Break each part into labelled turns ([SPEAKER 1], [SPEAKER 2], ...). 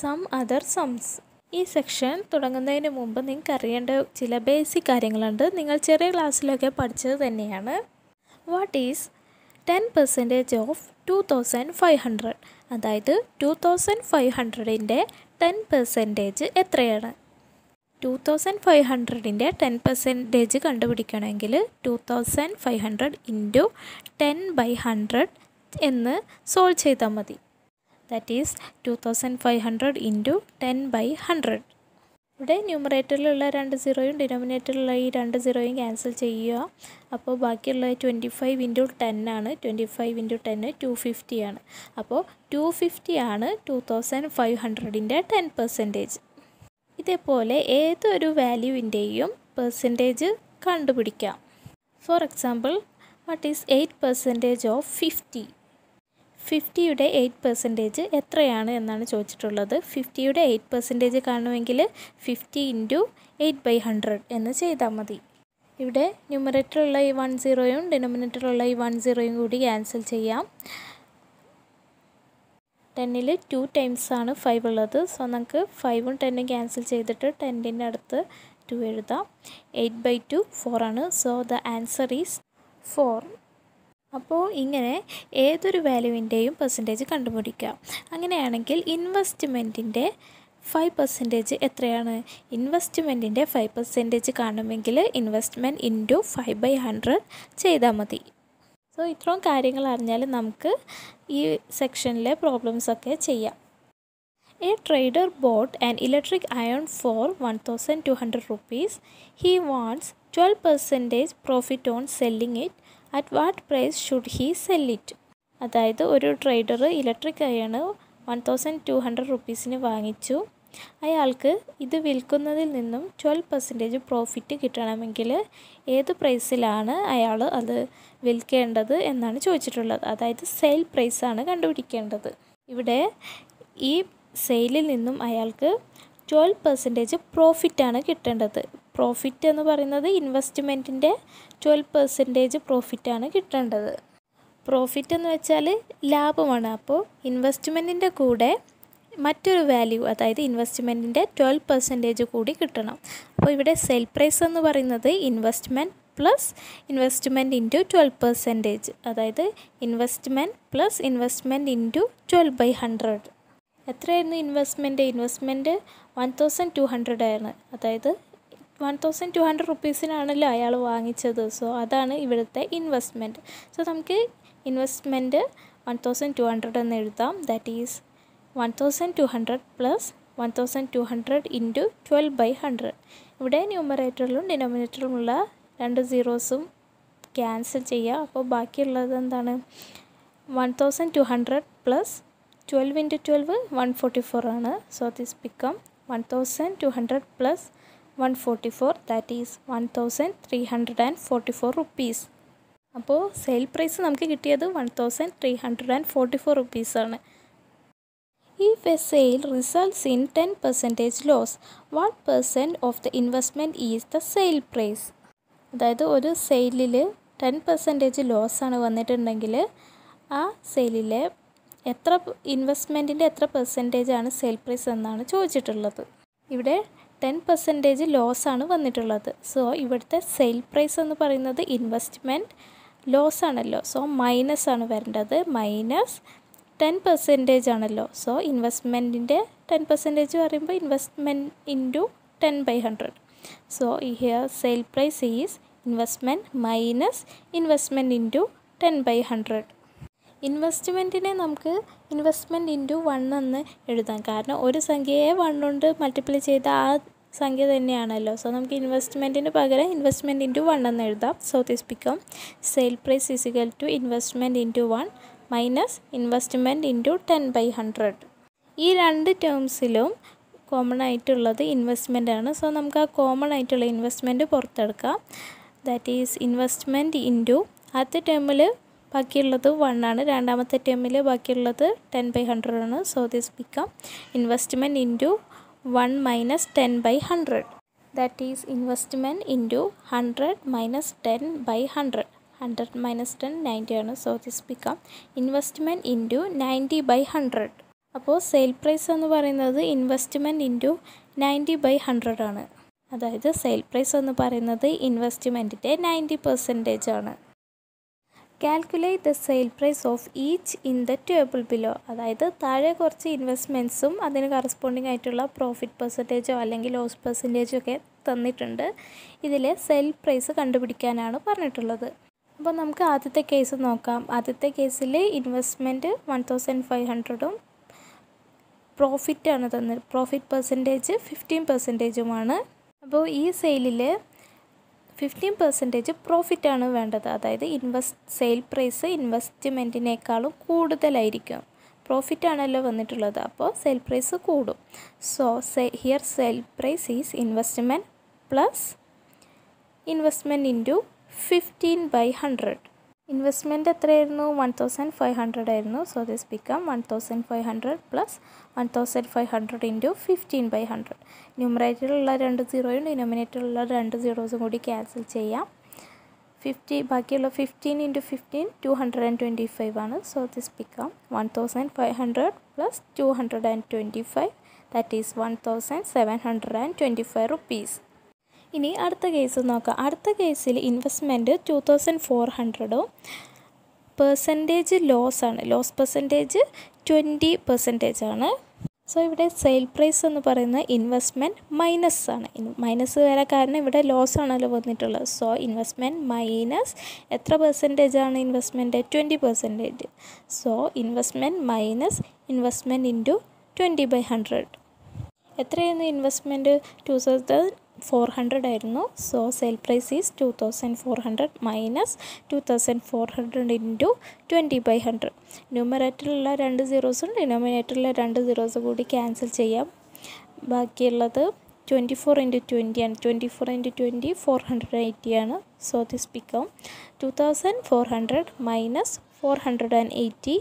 [SPEAKER 1] Some other സംസ് ഈ section തുടങ്ങുന്നതിന് മുമ്പ് നിങ്ങൾക്ക് അറിയേണ്ട ചില ബേസിക് കാര്യങ്ങളുണ്ട്. നിങ്ങൾ ചെറിയ ക്ലാസ്സിലൊക്കെ പഠിച്ചത് തന്നെയാണ്. What is ten percentage of two thousand five hundred അതായത് ടു തൗസൻഡ് ഫൈവ് ഹൺഡ്രഡിന്റെ ടെൻ പെർസെന്റേജ് എത്രയാണ്? ടു തൗസൻഡ് ഫൈവ് ഹൺഡ്രഡിന്റെ ten percentage കണ്ടുപിടിക്കണമെങ്കിൽ two thousand five hundred into ten by hundred എന്ന് സോൾവ് ചെയ്താൽ മതി. That is two thousand five hundred into ten by hundred ഇവിടെ ന്യൂമറേറ്ററിലുള്ള രണ്ട് സീറോയും ഡിനോമിനേറ്ററിലുള്ള ഈ രണ്ട് സീറോയും ക്യാൻസൽ ചെയ്യുക. അപ്പോൾ ബാക്കിയുള്ള ട്വന്റി ഫൈവ് ഇന്റു ടെൻ ആണ്. ട്വന്റി ഫൈവ് ഇന്റു ടെന്ന് ടു ഫിഫ്റ്റി ആണ്. അപ്പോൾ ടു ഫിഫ്റ്റി ആണ് ടു തൗസൻഡ് ഫൈവ് ഹൺഡ്രഡിന്റെ ടെൻ പെർസെന്റേജ് ഇതേപോലെ ഏതൊരു വാല്യൂവിന്റെയും പെർസെന്റേജ് കണ്ടുപിടിക്കാം. For example what is eight percentage of fifty ഫിഫ്റ്റിയുടെ eight percentage എത്രയാണ് എന്നാണ് ചോദിച്ചിട്ടുള്ളത്. ഫിഫ്റ്റിയുടെ eight percentage കാണുമെങ്കിൽ fifty into eight by hundred എന്ന് ചെയ്താൽ മതി. ഇവിടെ ന്യൂമറേറ്ററുള്ള ഈ വൺ സീറോയും ഡിനോമിനേറ്ററുള്ള ഈ വൺ സീറോയും കൂടി ക്യാൻസൽ ചെയ്യാം. ടെന്നിൽ ടു ടൈംസ് ആണ് ഫൈവ് ഉള്ളത്. സോ നമുക്ക് ഫൈവും ടെന്നും ക്യാൻസൽ ചെയ്തിട്ട് ടെന്നിന്റെ അടുത്ത് ടു എഴുതാം. എയ്റ്റ് ബൈ ടു ഫോർ ആണ്. So the answer is four. അപ്പോൾ ഇങ്ങനെ ഏതൊരു വാല്യൂവിന്റെയും പെർസെന്റേജ് കണ്ടുപിടിക്കാം. അങ്ങനെയാണെങ്കിൽ ഇൻവെസ്റ്റ്മെന്റിന്റെ ഫൈവ് പെർസെന്റേജ് എത്രയാണ്? ഇൻവെസ്റ്റ്മെന്റിന്റെ five percentage കാണുമെങ്കിൽ investment into five by hundred ചെയ്താൽ മതി. സോ ഇത്രയും കാര്യങ്ങൾ അറിഞ്ഞാൽ നമുക്ക് ഈ സെക്ഷനിലെ പ്രോബ്ലംസൊക്കെ ചെയ്യാം. A trader bought an electric iron for one thousand two hundred rupees he wants twelve percentage profit on selling it at what price should he sell it അതായത് ഒരു trader electric iron one thousand two hundred റുപ്പീസിന് വാങ്ങിച്ചു. അയാൾക്ക് ഇത് വിൽക്കുന്നതിൽ നിന്നും twelve percentage profit കിട്ടണമെങ്കിൽ ഏത് പ്രൈസിലാണ് അയാൾ അത് വിൽക്കേണ്ടത് എന്നാണ് ചോദിച്ചിട്ടുള്ളത്. അതായത് സെയിൽ പ്രൈസാണ് കണ്ടുപിടിക്കേണ്ടത്. ഇവിടെ ഈ സെയിലിൽ നിന്നും അയാൾക്ക് ട്വൽവ് പെർസെന്റേജ് പ്രോഫിറ്റാണ് കിട്ടേണ്ടത്. പ്രോഫിറ്റ് എന്ന് പറയുന്നത് ഇൻവെസ്റ്റ്മെന്റിന്റെ ട്വൽവ് പെർസെന്റേജ് പ്രോഫിറ്റാണ് കിട്ടേണ്ടത്. പ്രോഫിറ്റ് എന്ന് വെച്ചാൽ ലാഭമാണ്. അപ്പോൾ ഇൻവെസ്റ്റ്മെന്റിന്റെ കൂടെ മറ്റൊരു വാല്യൂ അതായത് ഇൻവെസ്റ്റ്മെന്റിന്റെ ട്വൽവ് പെർസെന്റേജ് കൂടി കിട്ടണം. അപ്പോൾ ഇവിടെ സെൽ പ്രൈസ് എന്ന് പറയുന്നത് investment plus investment into twelve percentage അതായത് investment plus investment into twelve by hundred എത്രയായിരുന്നു investment investment one thousand two hundred ആയിരുന്നു അതായത് വൺ തൗസൻഡ് ടു ഹൺഡ്രഡ് റുപ്പീസിനാണല്ലോ അയാൾ വാങ്ങിച്ചത്. സോ അതാണ് ഇവിടുത്തെ ഇൻവെസ്റ്റ്മെന്റ് സോ നമുക്ക് investment one thousand two hundred എന്ന് എഴുതാം. That is one thousand two hundred plus one thousand two hundred into twelve by hundred ഇവിടെ ന്യൂമറേറ്ററിലും ഡിനോമിനേറ്ററിലുമുള്ള രണ്ട് സീറോസും ക്യാൻസൽ ചെയ്യുക അപ്പോൾ ബാക്കിയുള്ളത് എന്താണ്? One thousand two hundred plus twelve into twelve one forty four ആണ്. So this become one thousand two hundred plus one forty four that is one thousand three hundred and forty four rupees അപ്പോൾ sale price നമുക്ക് കിട്ടിയത് one thousand three hundred and forty four റുപ്പീസാണ് If a sale results in 10% loss, what percent of the investment is the sale price? അതായത് ഒരു സെയിലിൽ ten percentage ലോസാണ് വന്നിട്ടുണ്ടെങ്കിൽ ആ സെയിലിലെ എത്ര ഇൻവെസ്റ്റ്മെന്റിന്റെ എത്ര പെർസെന്റേജ് ആണ് സെയിൽ പ്രൈസ് എന്നാണ് ചോദിച്ചിട്ടുള്ളത്. ഇവിടെ ടെൻ പെർസെന്റേജ് ലോസാണ് വന്നിട്ടുള്ളത്. സോ ഇവിടുത്തെ സെയിൽ പ്രൈസ് എന്ന് പറയുന്നത് ഇൻവെസ്റ്റ്മെന്റ് ലോസ് ആണല്ലോ. സോ മൈനസ് ആണ് വരേണ്ടത്. മൈനസ് ടെൻ പെർസെന്റേജ് ആണല്ലോ. സോ ഇൻവെസ്റ്റ്മെന്റിന്റെ ടെൻ പെർസെന്റേജ് പറയുമ്പോൾ investment into ten by hundred so here sale price is investment minus investment into ten by hundred ഇൻവെസ്റ്റ്മെന്റിനെ നമുക്ക് ഇൻവെസ്റ്റ്മെന്റ് ഇന്റു വൺ എന്ന് എഴുതാം. കാരണം ഒരു സംഖ്യയെ വൺ കൊണ്ട് മൾട്ടിപ്ലൈ ചെയ്ത ആ സംഖ്യ തന്നെയാണല്ലോ. സോ നമുക്ക് ഇൻവെസ്റ്റ്മെന്റിന് പകരം ഇൻവെസ്റ്റ്മെന്റ് ഇന്റു വൺ എന്ന് എഴുതാം. So this become sale price is equal to investment into one minus investment into ten by hundred ഈ രണ്ട് ടേംസിലും കോമൺ ആയിട്ടുള്ളത് ഇൻവെസ്റ്റ്മെന്റ് ആണ്. സോ നമുക്ക് ആ കോമൺ ആയിട്ടുള്ള ഇൻവെസ്റ്റ്മെന്റ് പുറത്തെടുക്കാം. ദാറ്റ് ഈസ് ഇൻവെസ്റ്റ്മെന്റ് ഇന്റു ആദ്യത്തെ ടേമിൽ ബാക്കിയുള്ളത് വൺ ആണ് രണ്ടാമത്തെ ടേമിൽ ബാക്കിയുള്ളത് ടെൻ ബൈ ഹൺഡ്രഡ് ആണ്. So this become investment into one minus ten by hundred that is investment into hundred minus ten by hundred hundred minus ten ninety ആണ്. So this become investment into ninety by hundred അപ്പോൾ sale price എന്ന് പറയുന്നത് investment into ninety by hundred ആണ്. അതായത് sale price എന്ന് പറയുന്നത് ഇൻവെസ്റ്റ്മെന്റിന്റെ ninety percentage ആണ്. Calculate the sale price of each in the table below അതായത് താഴെ കുറച്ച് ഇൻവെസ്റ്റ്മെന്റ്സും അതിന് കറസ്പോണ്ടിങ് ആയിട്ടുള്ള പ്രോഫിറ്റ് പെർസെന്റേജോ അല്ലെങ്കിൽ ലോസ് പെർസെന്റേജോ ഒക്കെ തന്നിട്ടുണ്ട്. ഇതിൽ സെയിൽ പ്രൈസ് കണ്ടുപിടിക്കാനാണ് പറഞ്ഞിട്ടുള്ളത്. അപ്പോൾ നമുക്ക് ആദ്യത്തെ കേസ് നോക്കാം. ആദ്യത്തെ കേസിൽ ഇൻവെസ്റ്റ്മെന്റ് വൺ തൗസൻഡ് ഫൈവ് ഹൺഡ്രഡും പ്രോഫിറ്റാണ് തന്നത് പ്രോഫിറ്റ് പെർസെന്റേജ് ഫിഫ്റ്റീൻ പെർസെന്റേജുമാണ് അപ്പോൾ ഈ സെയിലിൽ ഫിഫ്റ്റീൻ പെർസെന്റേജ് പ്രോഫിറ്റാണ് വേണ്ടത്. അതായത് ഇൻവെസ്റ്റ് സെയിൽ പ്രൈസ് ഇൻവെസ്റ്റ്മെന്റിനേക്കാളും കൂടുതലായിരിക്കും. പ്രോഫിറ്റ് ആണല്ലോ വന്നിട്ടുള്ളത്. അപ്പോൾ സെയിൽ പ്രൈസ് കൂടും. So say here sale price is investment plus investment into fifteen by hundred investment എത്രയായിരുന്നു? വൺ തൗസൻഡ് ഫൈവ് ഹൺഡ്രഡ് ആയിരുന്നു. So this become one thousand five hundred plus one thousand five hundred into fifteen by hundred ന്യൂമറേറ്ററിലുള്ള രണ്ട് സീറോയും ഡിനോമിനേറ്ററിലുള്ള രണ്ട് സീറോസും കൂടി cancel ചെയ്യാം. Fifty ബാക്കിയുള്ള fifteen into fifteen two hundred and twenty five ആണ്. So this become one thousand five hundred plus two hundred and twenty five that is one thousand seven hundred and twenty five rupees ഇനി അടുത്ത case നോക്കാം. അടുത്ത കേസിൽ investment two thousand four ഹൺഡ്രഡും percentage loss ആണ്. Loss percentage twenty percentage ആണ്. So ഇവിടെ sale price എന്ന് പറയുന്ന ഇൻവെസ്റ്റ്മെന്റ് മൈനസ് ആണ്. മൈനസ് വരാൻ കാരണം ഇവിടെ ലോസ് ആണല്ലോ വന്നിട്ടുള്ളത്. സോ ഇൻവെസ്റ്റ്മെന്റ് മൈനസ് എത്ര പെർസെന്റേജ് ആണ് investment twenty percentage so investment minus investment into twenty by hundred എത്രയായിരുന്നു investment two thousand four hundred ആയിരുന്നു. So sale price is two thousand four hundred minus two thousand four hundred into twenty by hundred ന്യൂമറേറ്ററിലുള്ള രണ്ട് സീറോസും ഡിനോമിനേറ്ററിലെ രണ്ട് zeros കൂടി cancel ചെയ്യാം. ബാക്കിയുള്ളത് twenty four into twenty ആണ്. Twenty four into twenty four hundred eighty ആണ്. So this become two thousand four hundred minus four hundred and eighty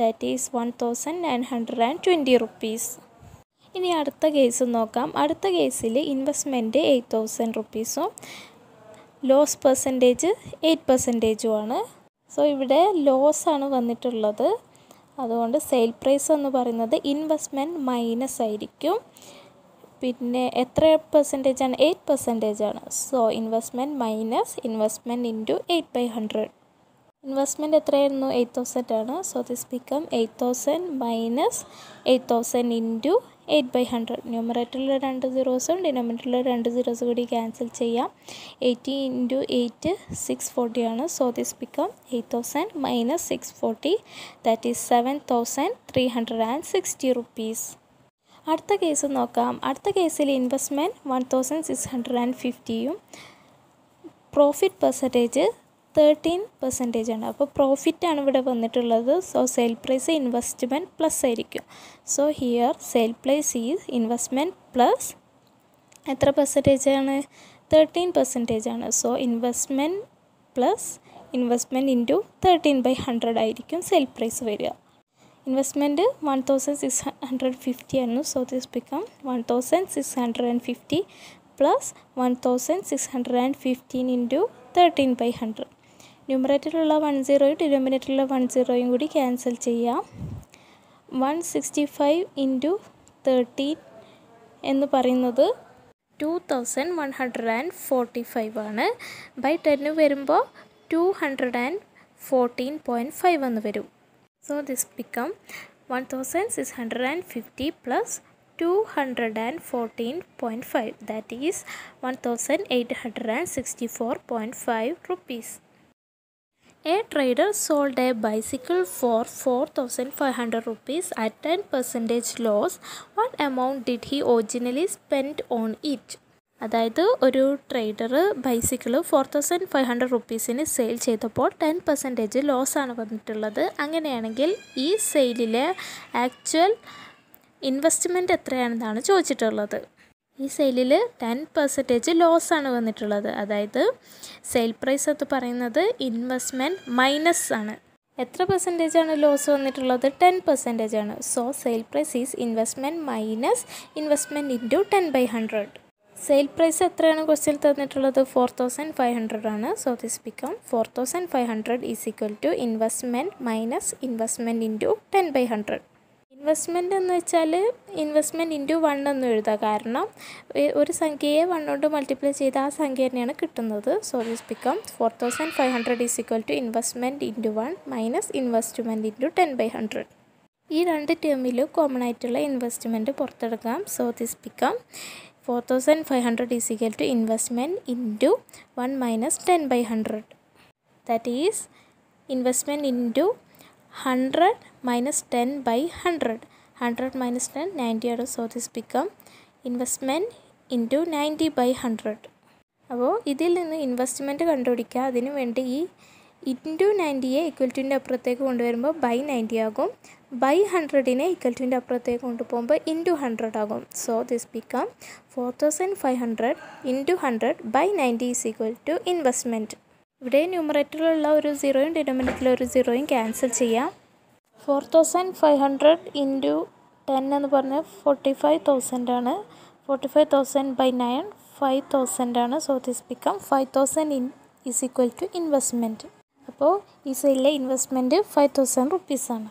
[SPEAKER 1] that is one thousand nine hundred and twenty rupees ഇനി അടുത്ത case നോക്കാം. അടുത്ത കേസിൽ investment eight thousand റുപ്പീസും loss percentage eight പെർസെന്റേജും ആണ്. So ഇവിടെ ലോസ് ആണ് വന്നിട്ടുള്ളത്. അതുകൊണ്ട് സെയിൽ പ്രൈസ് എന്ന് പറയുന്നത് ഇൻവെസ്റ്റ്മെന്റ് മൈനസ് ആയിരിക്കും. പിന്നെ എത്ര പെർസെന്റേജ് ആണ്? എയ്റ്റ് പെർസെന്റേജ് ആണ്. So investment minus investment into eight by hundred investment എത്രയായിരുന്നു? എയ്റ്റ് തൗസൻഡ് ആണ്. So this become eight thousand minus eight thousand into eight by hundred. ന്യൂമറേറ്ററിൽ രണ്ട് സീറോസും ഡിനോമിനേറ്ററിൽ രണ്ട് സീറോസ് കൂടി ക്യാൻസൽ ചെയ്യാം. Eighty into eight six forty ആണ്. So this become eight thousand minus six forty that is seven thousand three hundred and sixty rupees അടുത്ത case നോക്കാം. അടുത്ത കേസിൽ investment one thousand six hundred and ഫിഫ്റ്റിയും profit percentage thirteen percentage ആണ്. അപ്പോൾ profit ആണ് ഇവിടെ വന്നിട്ടുള്ളത്. So sale price investment plus ആയിരിക്കും. So here sale price is investment plus എത്ര പെർസെന്റേജ് ആണ്? തേർട്ടീൻ പെർസെന്റേജ് ആണ്. So investment plus investment into thirteen by hundred ആയിരിക്കും സെയിൽ പ്രൈസ് വരിക. Investment one thousand six hundred fifty ആയിരുന്നു. So this become one thousand six hundred and fifty plus one thousand six hundred and fifteen into thirteen by hundred ന്യൂമറേറ്ററിലുള്ള one സീറോയും ഡിനോമിനേറ്ററിലുള്ള one സീറോയും കൂടി cancel ചെയ്യാം. One sixty five into thirteen എന്ന് പറയുന്നത് two thousand one hundred and forty five ആണ് by ടെന്ന് വരുമ്പോൾ two hundred and fourteen point five എന്ന് വരും. So this become one thousand six hundred and fifty plus two hundred and fourteen point five that is one thousand eight hundred and sixty four point five rupees A trader sold a bicycle for 4500 rupees at 10% loss. What amount did he originally spend on it? അതായത് ഒരു trader bicycle four thousand five hundred റുപ്പീസിന് sale ചെയ്തപ്പോൾ ten percentage ലോസാണ് വന്നിട്ടുള്ളത് അങ്ങനെയാണെങ്കിൽ ഈ സെയിലിലെ actual investment എത്രയാണെന്നാണ് ചോദിച്ചിട്ടുള്ളത് ഈ സെയിലിൽ ടെൻ പെർസെന്റേജ് ആണ് വന്നിട്ടുള്ളത്. അതായത് സെയിൽ പ്രൈസ് എന്ന് പറയുന്നത് ഇൻവെസ്റ്റ്മെന്റ് മൈനസ് ആണ്. എത്ര പെർസെന്റേജ് ആണ് ലോസ് വന്നിട്ടുള്ളത്? ടെൻ പെർസെന്റേജ് ആണ്. So sale price is investment minus investment into ten by hundred. Sale price എത്രയാണ് ക്വസ്റ്റ്യൻ തന്നിട്ടുള്ളത്? ഫോർ തൗസൻഡ് ഫൈവ് ഹൺഡ്രഡ് ആണ്. So this become four thousand five hundred is equal to investment minus investment into ten by hundred. Investment എന്ന് വെച്ചാൽ investment into one എന്ന് എഴുതാം കാരണം ഒരു സംഖ്യയെ വൺ കൊണ്ട് മൾട്ടിപ്ലൈ ചെയ്ത് ആ സംഖ്യ തന്നെയാണ് കിട്ടുന്നത്. So this become four thousand five hundred is equal to investment into one minus investment into ten by hundred ഈ രണ്ട് ടേമിലും കോമൺ ആയിട്ടുള്ള investment പുറത്തെടുക്കാം. So this become four thousand five hundred is equal to investment into one minus ten by hundred that is investment into 100 minus 10 by 100 100 minus 10 90 ആണ് so this become investment into ninety by hundred. അപ്പോൾ ഇതിൽ നിന്ന് investment കണ്ടുപിടിക്കുക. അതിന് വേണ്ടി ഈ into നയന്റിയെ equal ടുവിന്റെ അപ്പുറത്തേക്ക് കൊണ്ടുവരുമ്പോൾ ബൈ നയന്റി ആകും. ബൈ ഹൺഡ്രഡിനെ ഈക്വൽ ടുവിന്റെ അപ്പുറത്തേക്ക് കൊണ്ടുപോകുമ്പോൾ ഇന്റു ഹൺഡ്രഡ് ആകും. So this become four thousand five hundred into hundred by ninety is equal to investment ഇവിടെ ന്യൂമറേറ്ററിലുള്ള ഒരു സീറോയും ഡിനോമിനേറ്ററിലെ ഒരു സീറോയും ക്യാൻസൽ ചെയ്യാം. Four thousand five hundred into ten എന്ന് പറഞ്ഞാൽ ഫോർട്ടി ഫൈവ് തൗസൻഡ് ആണ്. Forty five thousand by nine five thousand ആണ്. So this become five thousand in is equal to investment അപ്പോൾ ഈ സൈഡിലെ ഇൻവെസ്റ്റ്മെന്റ് ഫൈവ് തൗസൻഡ് റുപ്പീസാണ്